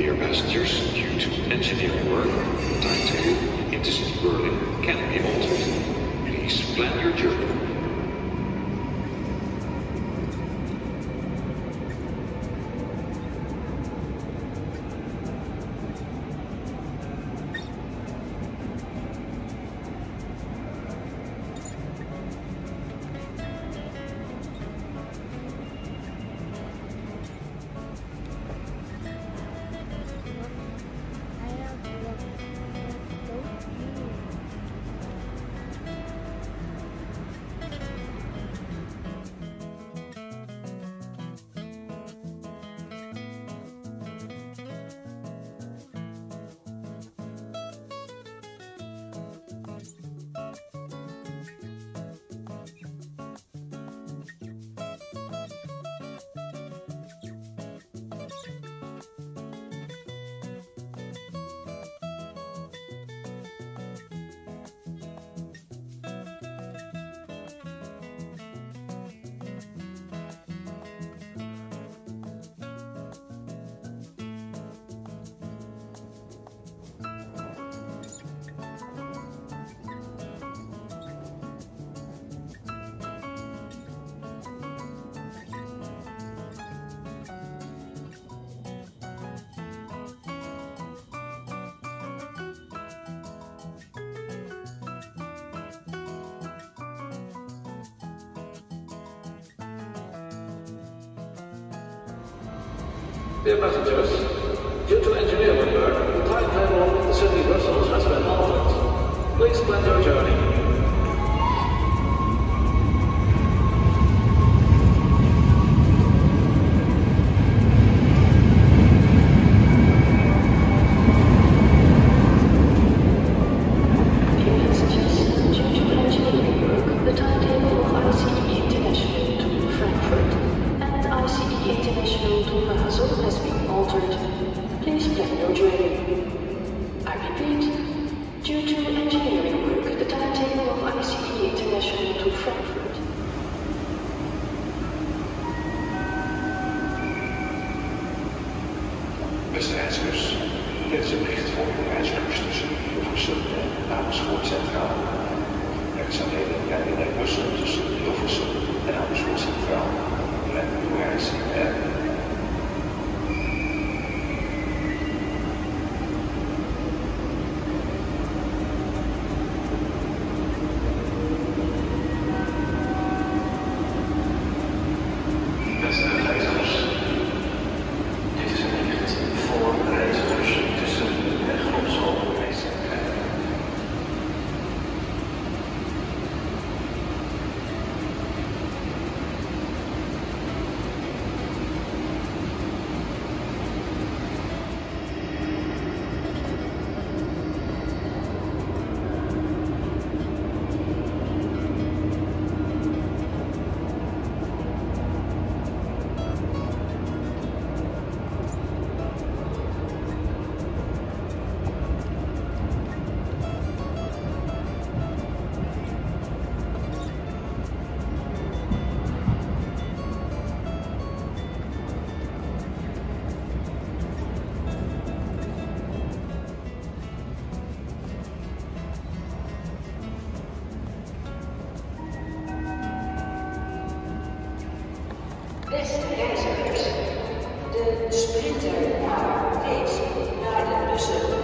Dear passengers, due to engineering work, the timetable into Berlin can be altered. Please plan your journey. Dear passengers, due to engineering work, the timetable of the city vessels has been altered. Please plan your journey. Has been altered. Please plan your journey. I repeat, due to engineering work, the timetable of ICE International to Frankfurt beste reizigers, de sprinter Kees naar de bussen.